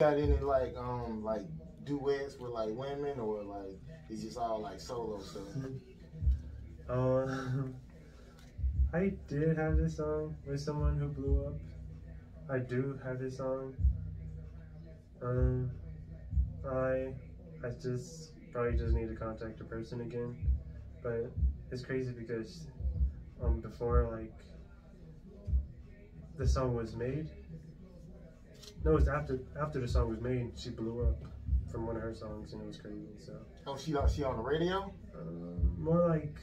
got any like um like duets with like women or like it's just all like solo stuff? Um, I did have this song with someone who blew up. I do have this song. Um, I I just probably just need to contact the person again, but it's crazy because um before like the song was made. No, it's after after the song was made. She blew up from one of her songs, and it was crazy. So Oh, she she on the radio um, more like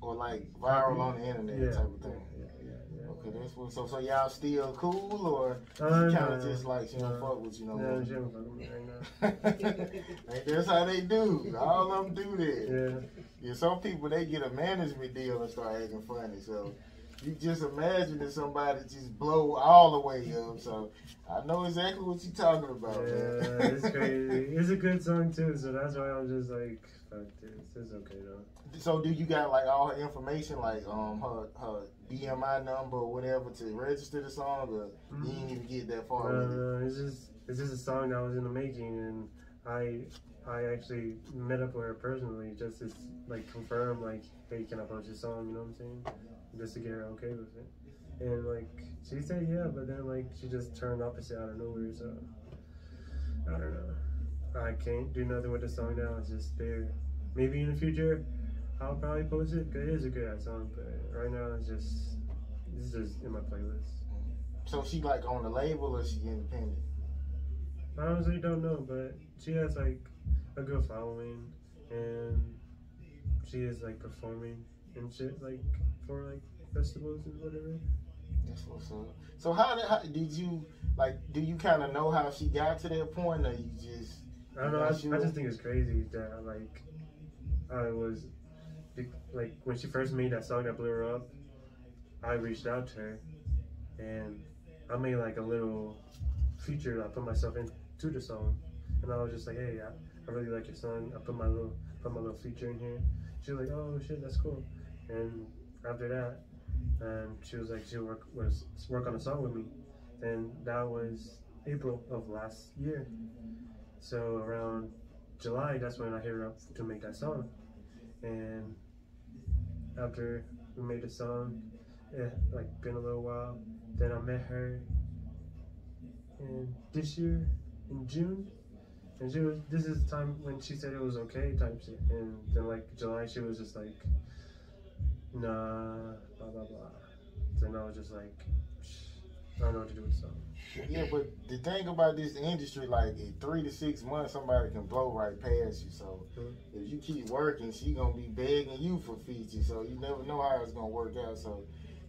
or like viral on the internet yeah, type of thing? yeah, yeah, yeah. Okay, that's what. So so y'all still cool or Uh, she kind of no, just like she don't no. fuck with you no No, more? she don't fuck with me right now. That's how they do. All of them do that. Yeah. Yeah, some people they get a management deal and start acting funny. So you just imagine that somebody just blow all the way up. So I know exactly what you're talking about, Yeah, man. it's crazy. It's a good song too, so that's why I'm just like, fuck this. It's okay though. so do you got like all her information, like um her her BMI number or whatever to register the song, or you didn't even get that far No, with it? no, it's just it's just a song that was in the making, and I I actually met up with her personally just to like confirm like, hey, can I post your song? You know what I'm saying? Just to get her okay with it. And like she said yeah, but then like she just turned opposite out of nowhere. So I don't know. I can't do nothing with the song now. It's just there. Maybe in the future, I'll probably post it because it is a good ass song, but right now it's just it's just in my playlist. So she like on the label or she independent? I honestly don't know, but she has like a good following, and she is like performing and shit like for like festivals and whatever. That's what's up. So how did how, did you like? Do you kind of know how she got to that point, or you just? I don't know. I, I just think it's crazy that like I was like when she first made that song that blew her up. I reached out to her, and I made like a little feature. that I put myself into the song, and I was just like, "Hey, I, I really like your song. I put my little put my little feature in here." She was like, "Oh shit, that's cool." And after that, um, she was like, she work was work on a song with me, and that was April of last year. So around July, that's when I hit her up to make that song. And after we made the song, it like been a little while. Then I met her in this year in June. And she was this is the time when she said it was okay type shit. And then like July she was just like nah blah blah blah. Then I was just like I don't know what to do with song. Yeah, but the thing about this industry, like in three to six months, somebody can blow right past you. So Mhm. if you keep working, she gonna be begging you for features. So you never know how it's gonna work out. So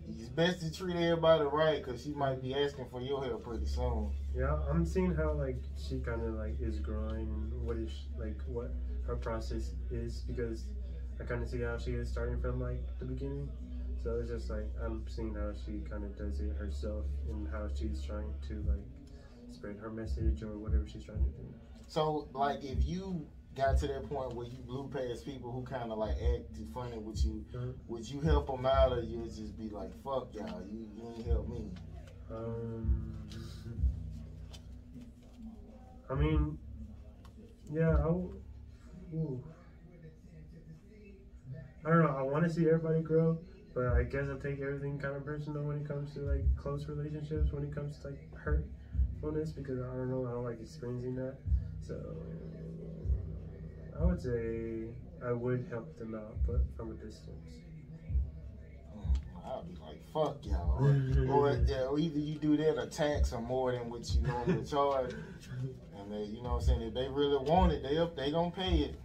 it's best to treat everybody right, cause she might be asking for your help pretty soon. Yeah, I'm seeing how like she kind of like is growing and what is like what her process is because I kind of see how she is starting from like the beginning. So it's just like I'm seeing how she kind of does it herself and how she's trying to like spread her message or whatever she's trying to do. So like if you got to that point where you blew past people who kind of like acted funny with you, Mhm. would you help them out or you just be like, fuck y'all, you, you ain't help me? Um, I mean, yeah, I, w- ooh. I don't know. I want to see everybody grow, but I guess I take everything kind of personal when it comes to like close relationships. When it comes to like hurtfulness, because I don't know, I don't like experiencing that. So I would say I would help them out, but from a distance. Oh, I'll be like, fuck y'all. Or, or, yeah, or either you do that or tax them more than what you normally charge. And they, you know what I'm saying? If they really want it, they up, they gonna pay it.